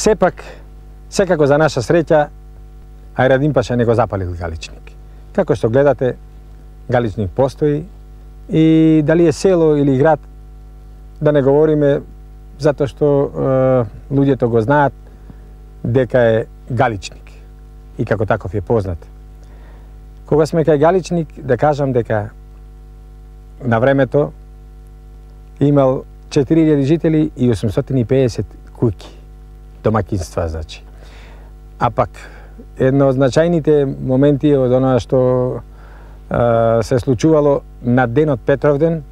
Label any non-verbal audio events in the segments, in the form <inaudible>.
Сепак, секако за наша среќа, Ајрадин Паша не го запалил Галичник. Како што гледате, Галичник постои и дали е село или град, да не говориме, затоа што е, луѓето го знаат дека е Галичник и како таков е познат. Кога сме кај Галичник, да кажам дека на времето имал 4000 жители и 850 куќи, домакинства, значи. А пак, едно од значајните моменти од оноа што а, се случувало на денот Петровден,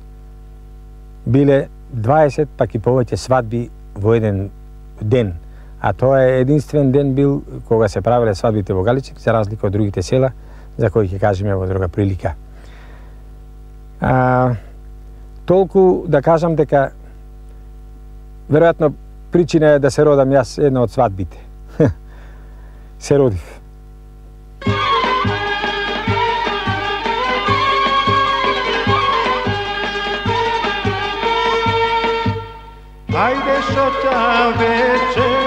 биле 20 пак и повеќе свадби во еден ден. А тоа е единствен ден бил кога се правеле свадбите во Галичик, за разлика од другите села, за кои ќе кажеме во друга прилика. А, толку да кажам дека веројатно причина е да се родам јас една од свадбите. <laughs> се родив. Ajde što ta večer,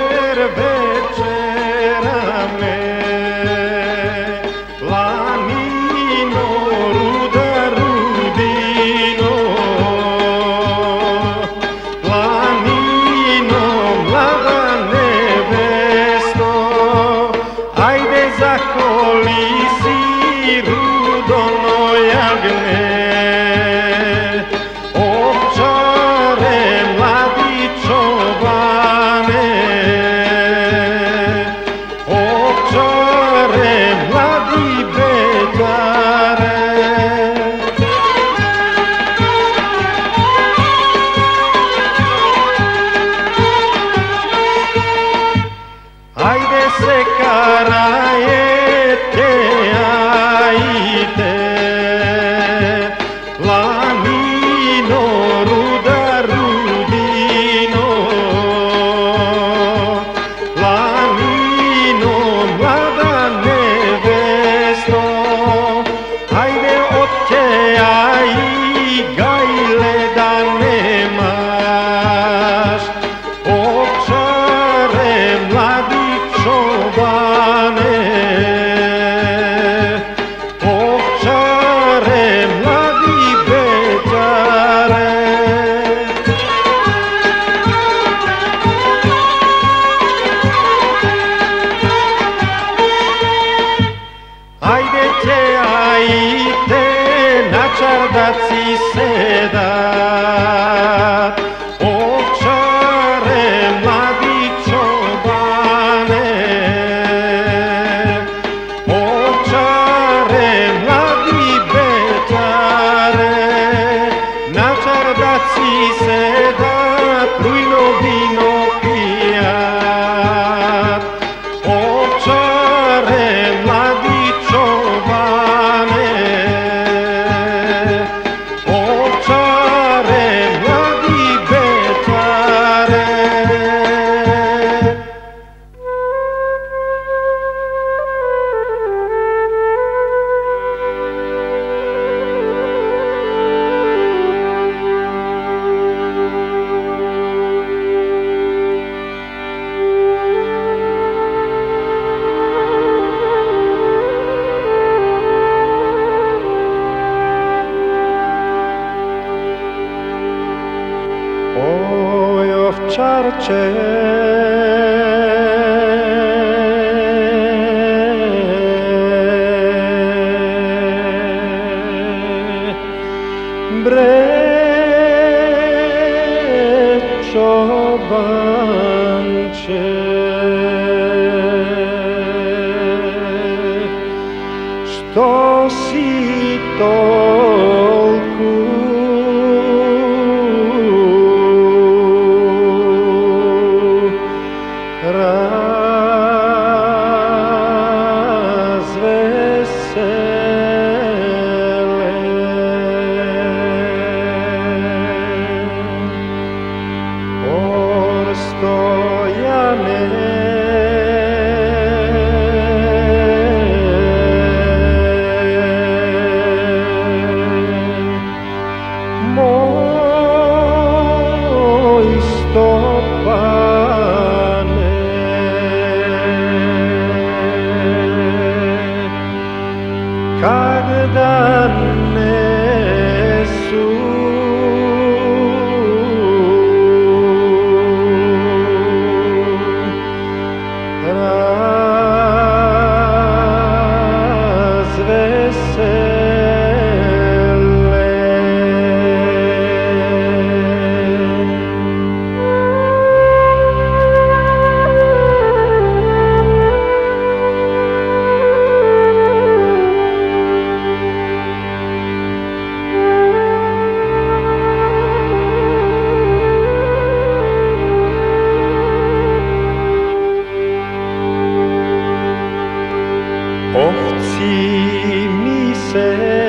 Овци ми се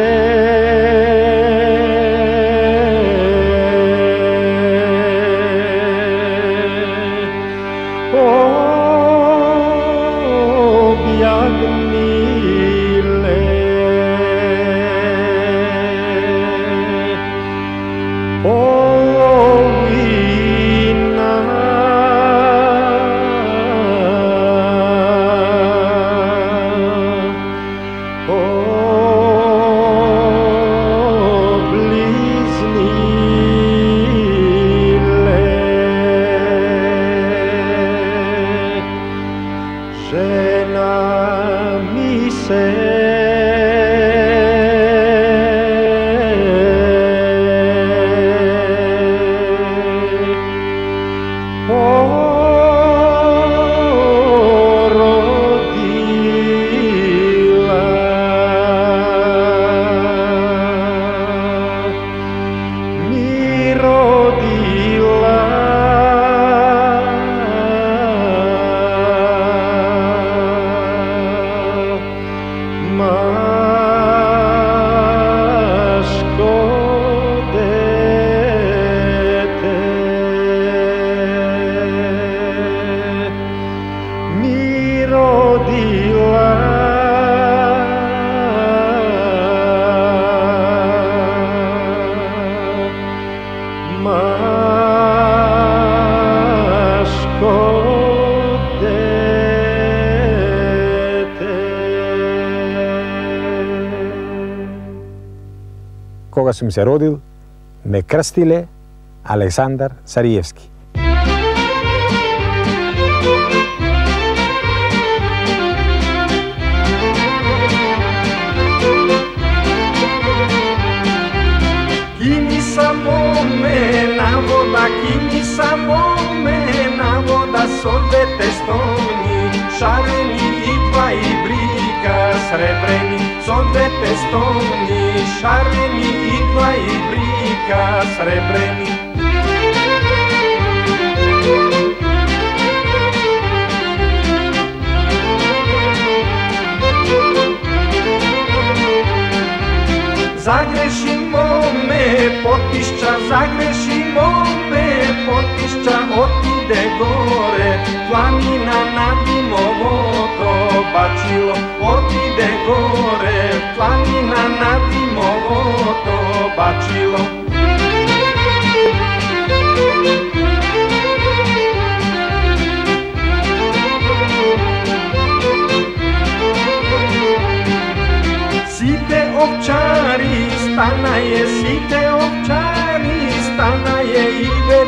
Кога сум се родил, ме крстиле Александар Сариевски. Kini samo me na voda, kini samo me na voda, sobe testoni, šareni сребрени, сонде пестони, шарени, srebreni, и брика сребрени. Zagrešimo me potišća, zagrešimo me otišća otide gore, planina na njim ovo to bačilo, otide gore, planina na njim ovo to bačilo. Site ovčari, stana je site ovčari,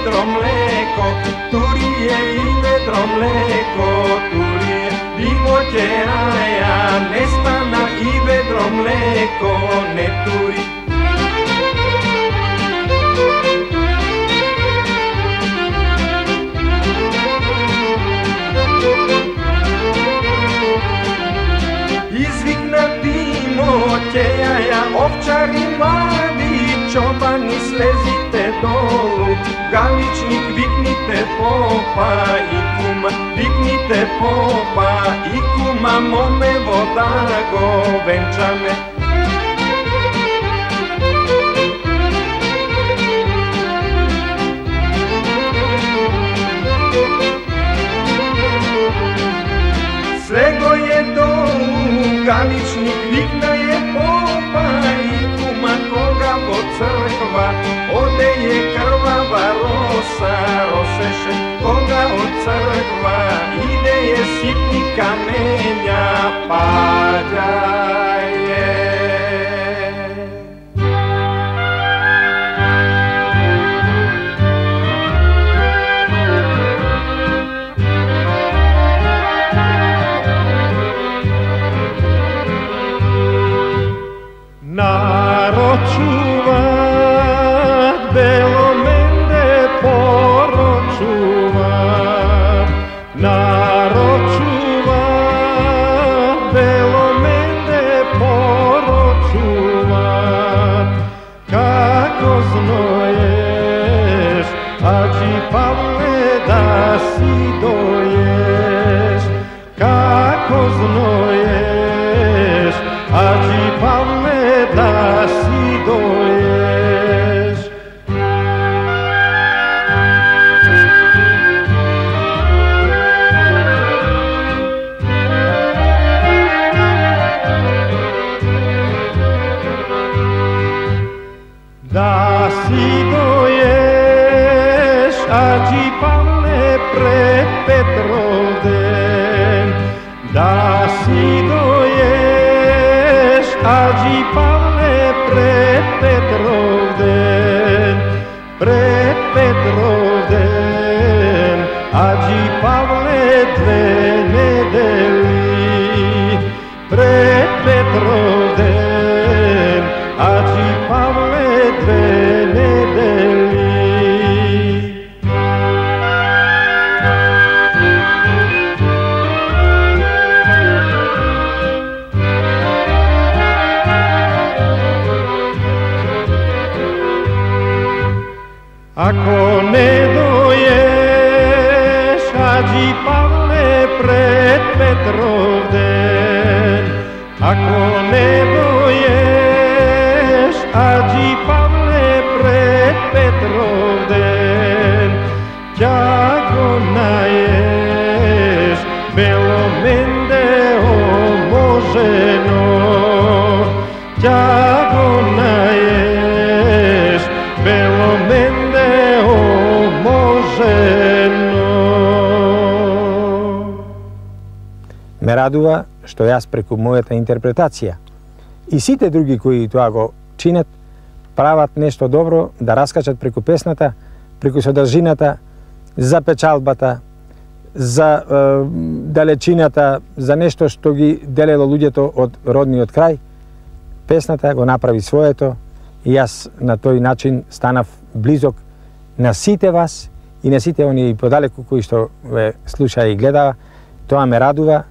ведро млеко, ведро млеко турие, диво ќе аја, не стана и ведро млеко не тури. Извикна Димо, ќе ја овчари млади, чобани слезите долу, галичник викните попа и кума, викните попа и кума, моме вода го венчаме. Слего е долу, галичник викна е попа и кума кога во црква оде е крвава роса росеше кога од црква иде е ситни камења páči, pane, pre Petrov den. Da si doješ, aži, pane, pre Petrov den. Pre Petrov den, aži, Pavle, dve nedeli. Pre Petrov i trof den, радува што јас преку мојата интерпретација и сите други кои тоа го чинат прават нешто добро да раскачат преку песната, преку содржината, за печалбата, за е, далечината, за нешто што ги делело луѓето од родниот крај. Песната го направи своето и јас на тој начин станав близок на сите вас и на сите оние подалеку кои што ве слушаа и гледаа. Тоа ме радува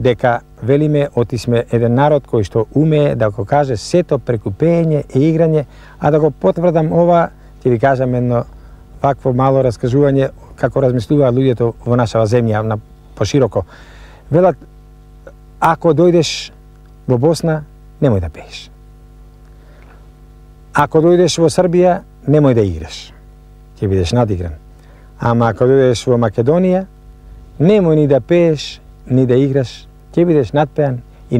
дека велиме оти сме еден народ кој што умее да го каже сето преку пеење и играње, а да го потврдам ова, ќе ви кажам едно вакво мало раскажување како размислуваат луѓето во нашава земја на пошироко. Велат ако дојдеш во Босна, немој да пееш. Ако дојдеш во Србија, немој да играш. Ќе бидеш надигран. Ама ако дојдеш во Македонија, немој ни да пееш, ни да играш, ќе бидеш надпеан и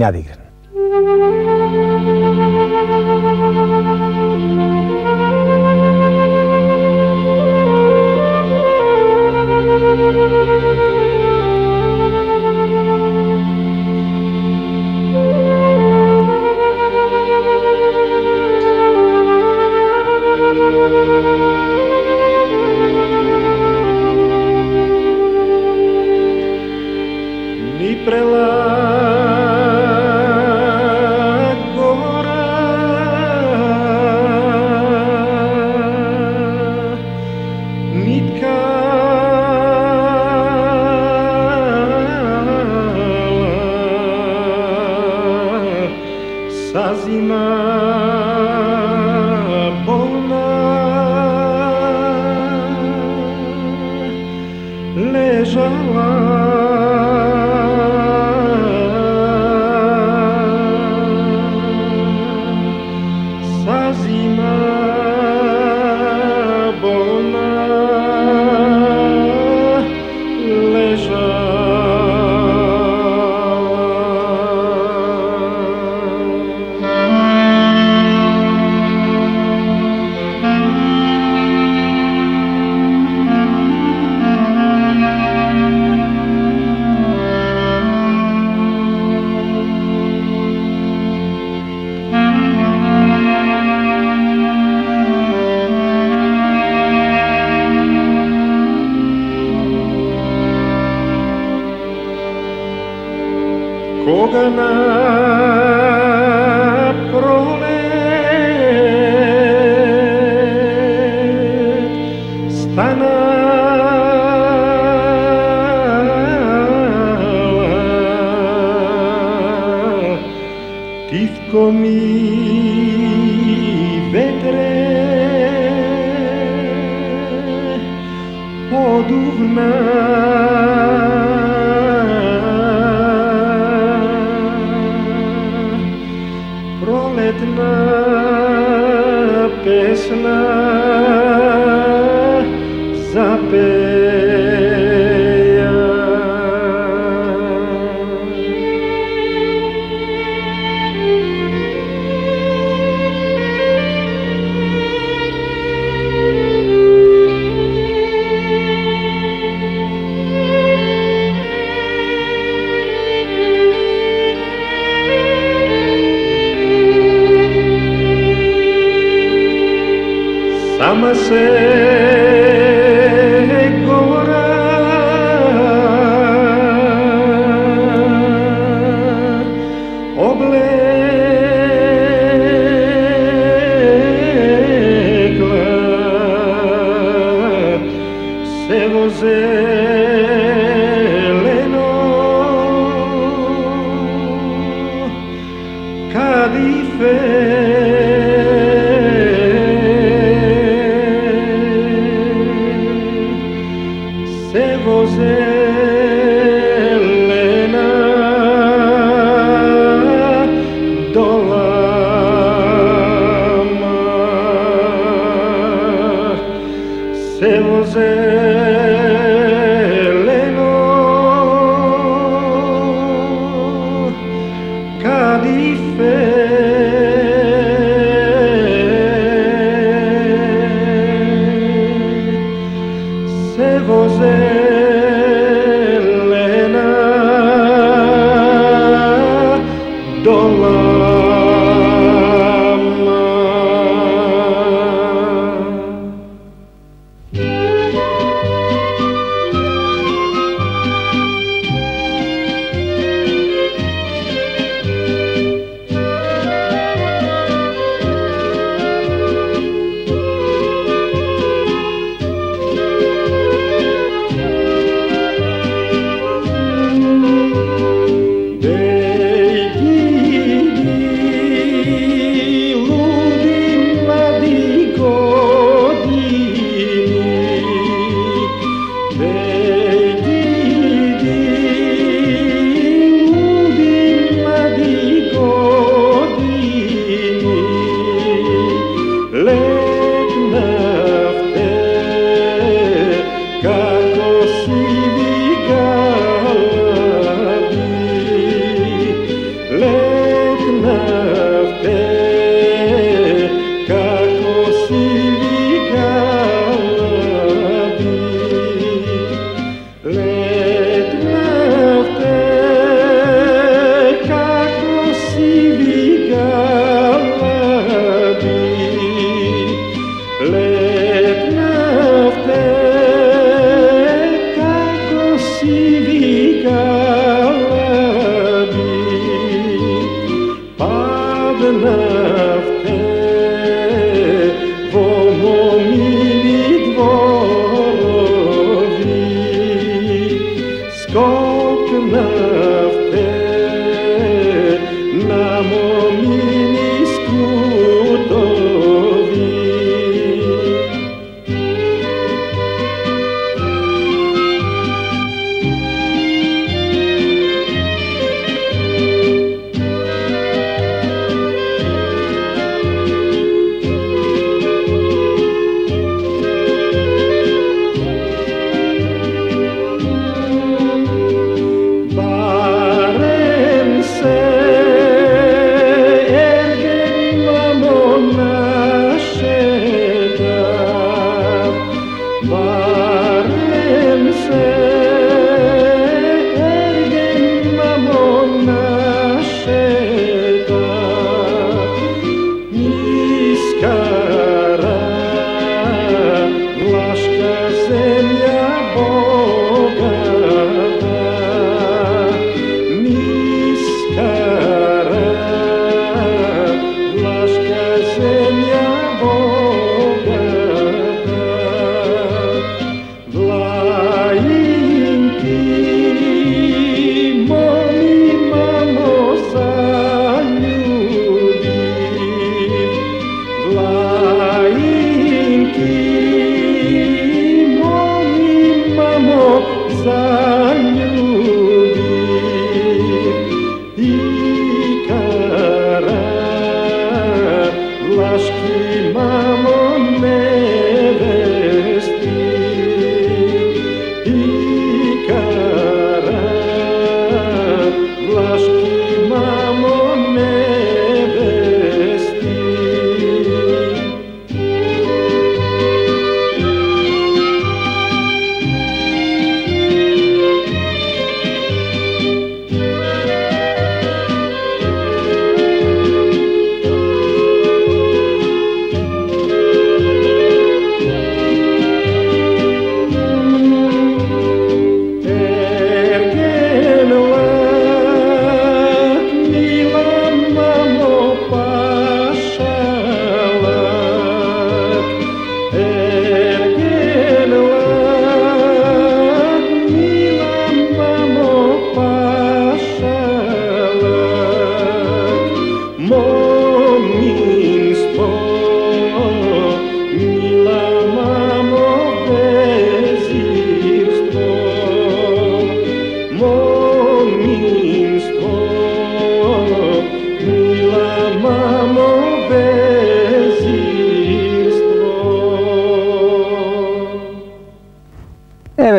llámase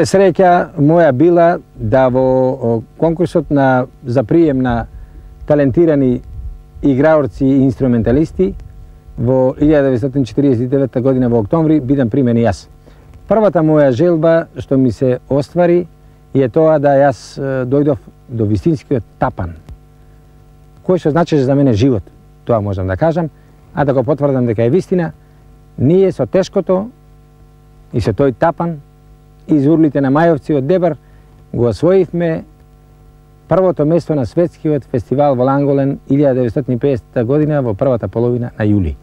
е среќа моја била да во конкурсот на за прием на талентирани играорци и инструменталисти во 1949 година во октомври бидам примен и јас. Првата моја желба што ми се оствари е тоа да јас дојдов до вистинскиот тапан, кој што значеше за мене живот, тоа можам да кажам, а да го потврдам дека е вистина, ние со тешкото и со тој тапан изурлите на Мајовци од Дебар го освоивме првото место на светскиот фестивал во Ланголен 1950 година во првата половина на јули.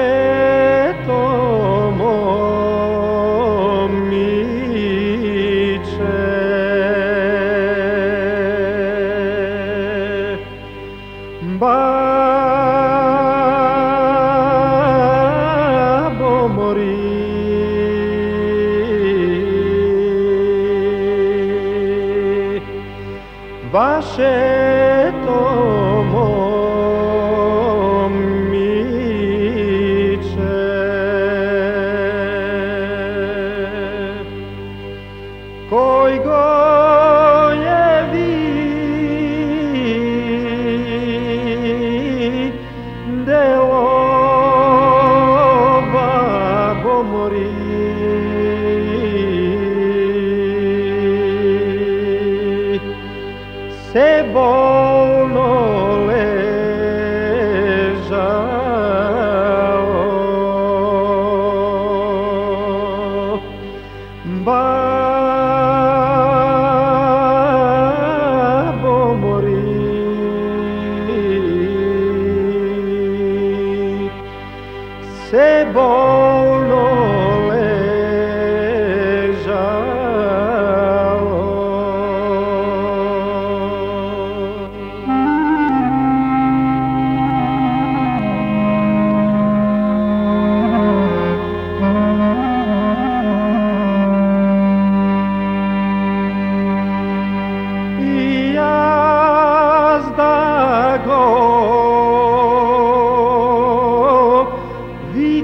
Вашето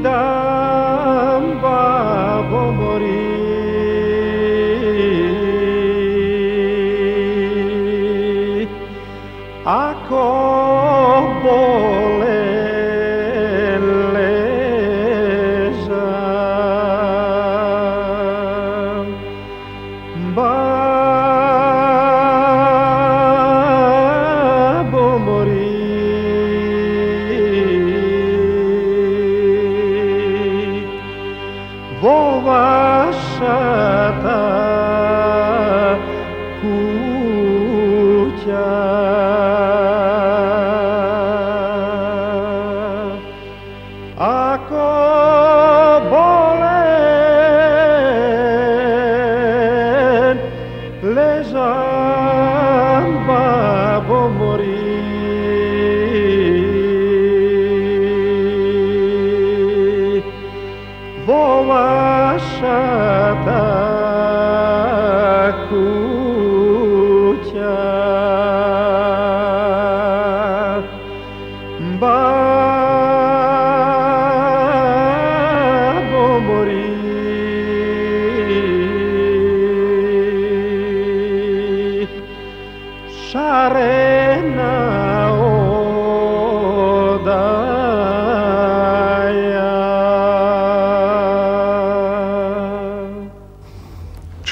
vida.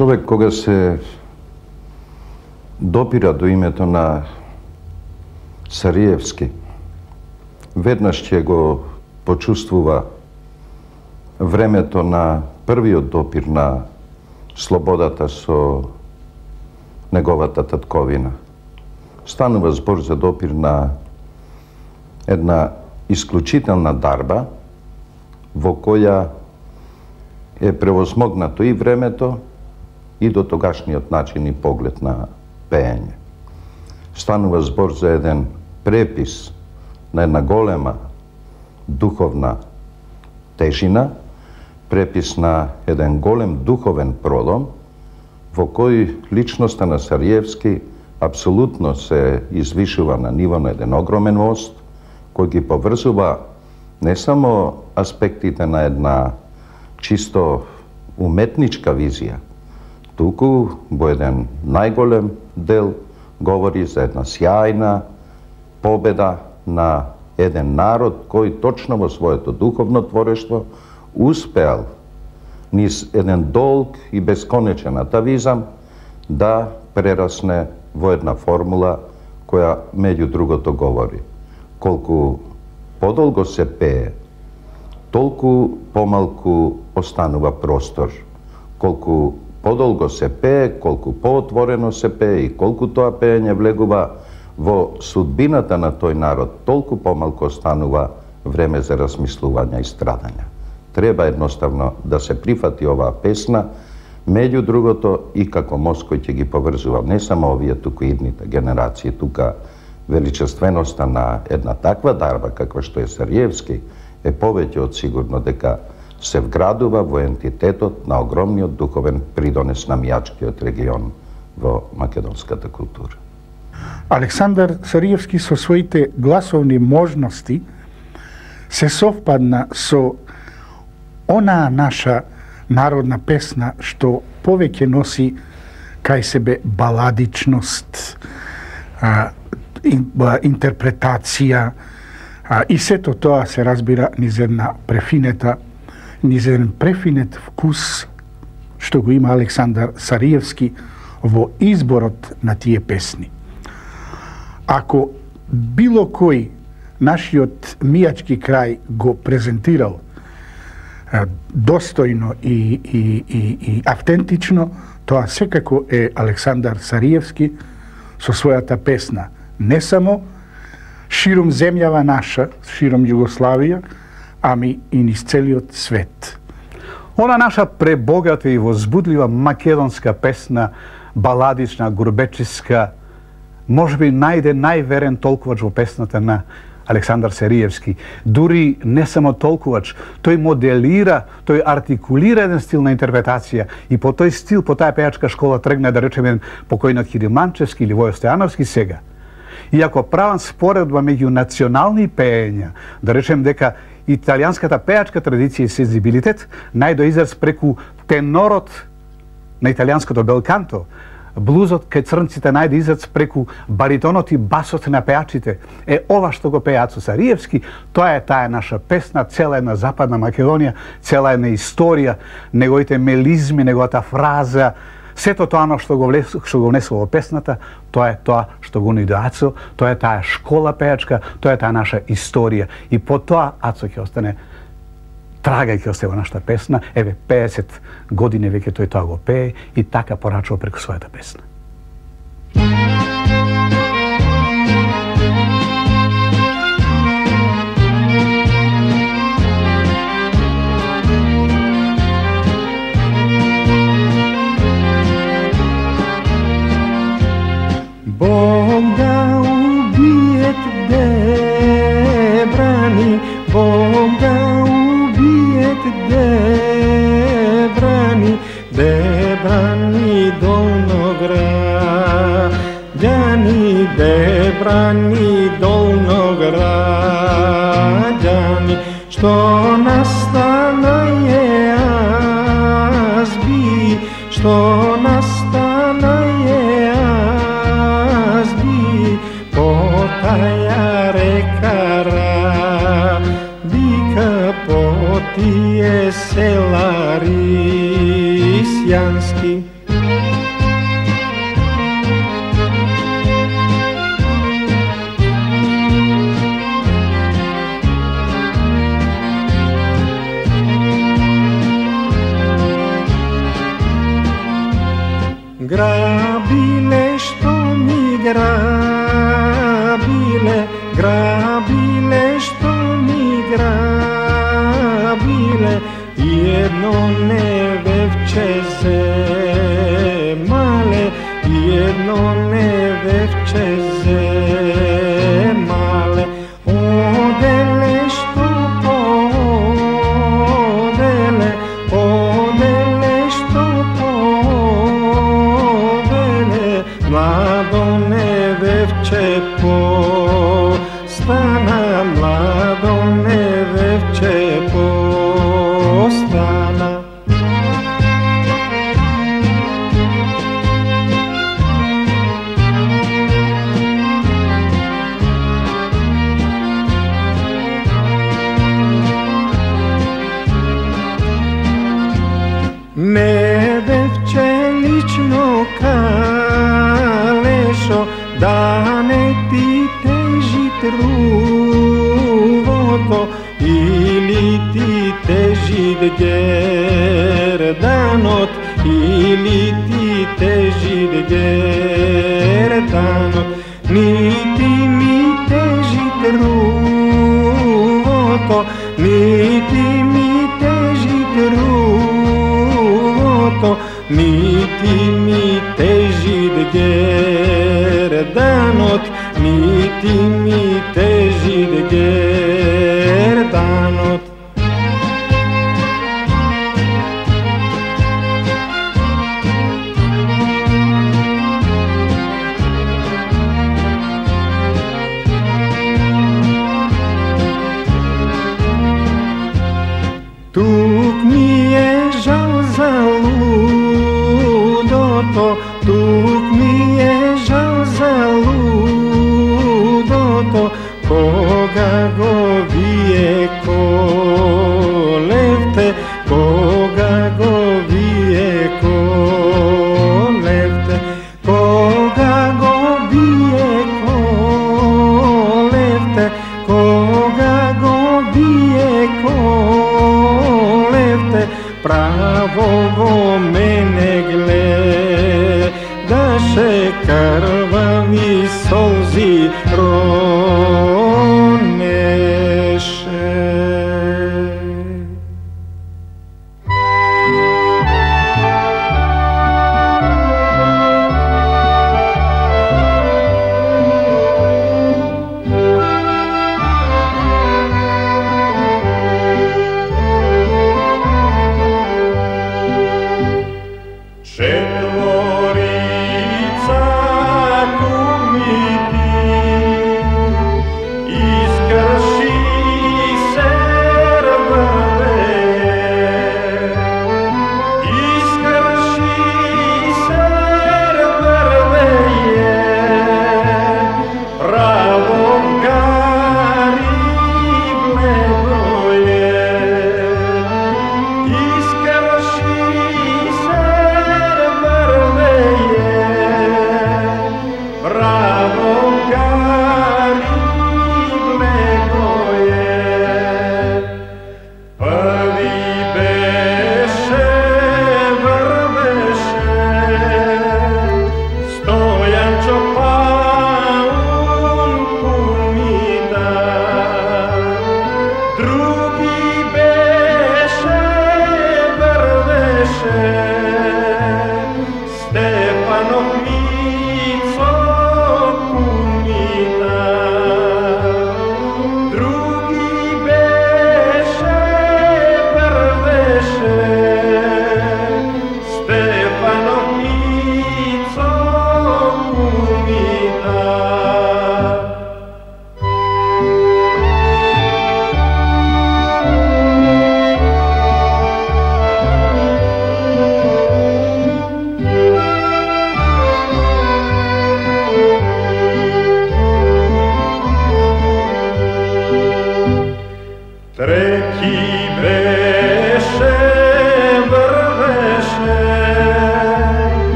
Човек кога се допира до името на Сариевски, веднаш ќе го почувствува времето на првиот допир на слободата со неговата татковина. Станува збор за допир на една исклучителна дарба во која е превозмогнато и времето и до тогашниот начин и поглед на пеење. Станува збор за еден препис на една голема духовна тежина, препис на еден голем духовен пролом, во кој личноста на Сариевски апсолутно се извишува на ниво на еден огромен мост, кој ги поврзува не само аспектите на една чисто уметничка визија, туку во еден најголем дел говори за една сјајна победа на еден народ кој точно во своето духовно творештво успеал низ еден долг и бесконечен атавизам да прерасне во една формула која меѓу другото говори. Колку подолго се пее, толку помалку останува простор, колку подолго се пее, колку поотворено се пее и колку тоа пеење влегува во судбината на тој народ, толку помалку останува време за размислување и страдање. Треба едноставно да се прифати оваа песна, меѓу другото и како мост кој ќе ги поврзува не само овие, туку и идните генерации. Тука величественоста на една таква дарба, каква што е Сариевски, е повеќе од сигурно дека се вградува во ентитетот на огромниот духовен придонес на мијачкиот регион во македонската култура. Александар Сариевски со своите гласовни можности се совпадна со онаа наша народна песна што повеќе носи кај себе баладичност, а, интерпретација а, и сето тоа се разбира низ една префинета низ еден префинет вкус што го има Александар Сариевски во изборот на тие песни. Ако било кој нашиот мијачки крај го презентирал достојно и, и, и, и автентично, тоа секако е Александар Сариевски со својата песна. Не само широм земјава наша, широм Југославија, ами и низ целиот свет. Она наша пребогата и возбудлива македонска песна, баладична, гурбечиска, може би најде најверен толкувач во песната на Александар Сериевски. Дури не само толкувач, тој моделира, тој артикулира еден стил на интерпретација и по тој стил, по таа пејачка школа тргна да речеме покојнот Хириманчевски или Војо Стојановски сега. И ако правам споредба меѓу национални пеења, да речем дека италијанската пеачка традиција и сензибилитет најдо израз преку тенорот на италијанското белканто, блузот кај црнците најде израз преку баритонот и басот на пеачите. Е ова што го пее Сариевски, тоа е таа наша песна, цела една западна Македонија, цела една историја, неговите мелизми, неговата фраза, Сето тоа на што го влез, што го внесува во песната, тоа е тоа што го нуди Ацо, тоа е таа школа пеачка, тоа е таа наша историја. И по тоа Ацо ќе остане трага ќе остава нашата песна, еве 50 години веќе тој тоа го пее и така порачува преку својата песна. Δε μπάνι, βογά, ουβιετή, δε μπάνι, δε μπάνι, ντόνο γρά, διάνι, δε μπάνι, στο νάσο. Тие невевче земале, едно невевче земале,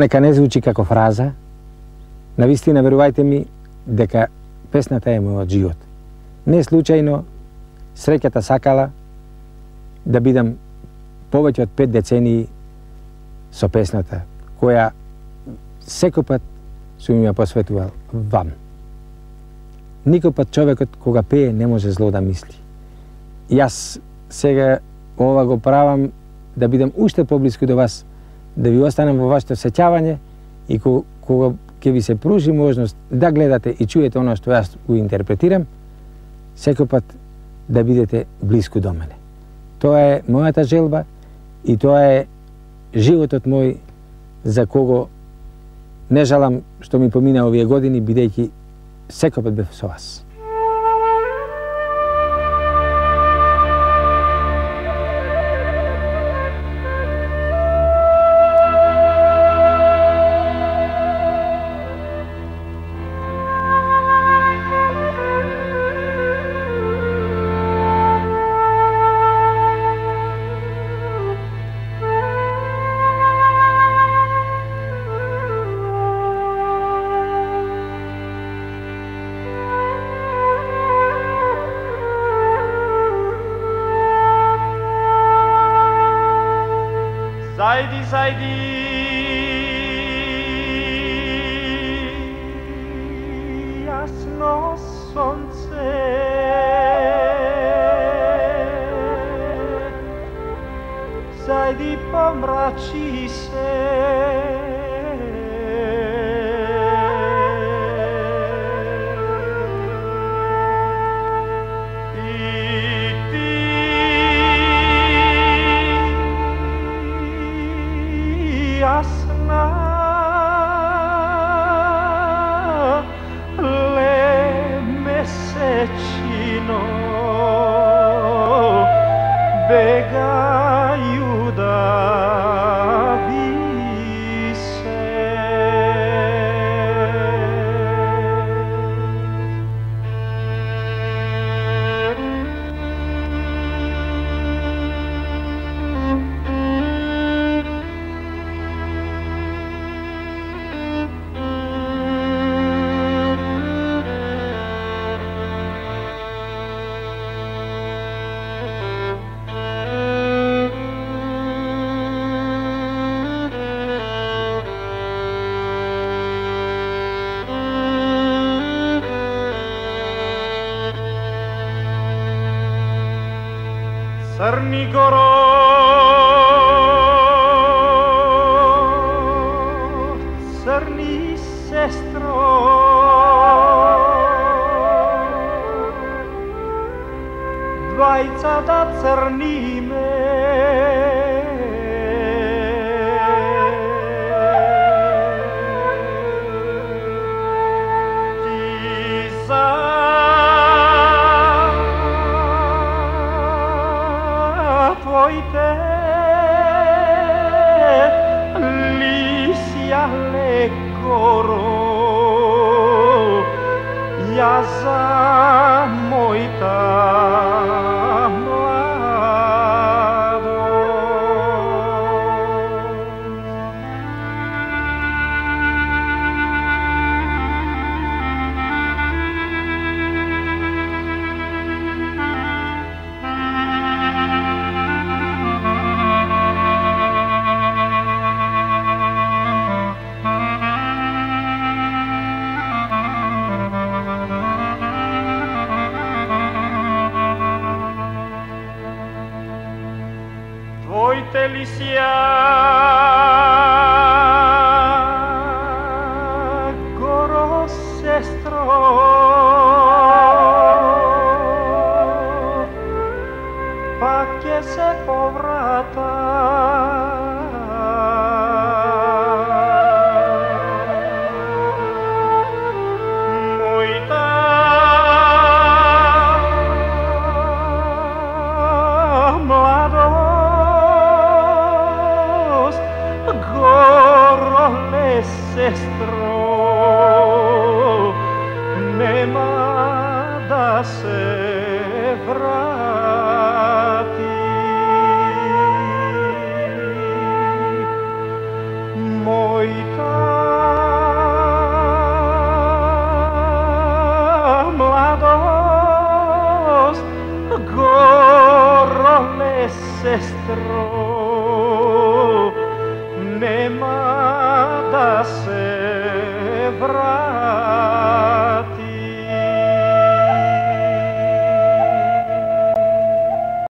нека не звучи како фраза, на вистина верувајте ми дека песната е мојот живот. Не случајно среќата сакала да бидам повеќе од пет децении со песната, која секој пат сум ја посветувал вам. Никој пат човекот кога пее не може зло да мисли. Јас сега ова го правам да бидам уште поблиску до вас, да ви останам во вашето сеќавање и кога ќе ви се пружи можност да гледате и чуете оно што јас го интерпретирам, секој пат да бидете близко до мене. Тоа е мојата желба и тоа е животот мој за кого не жалам што ми помина овие години, бидејќи секој пат бев со вас.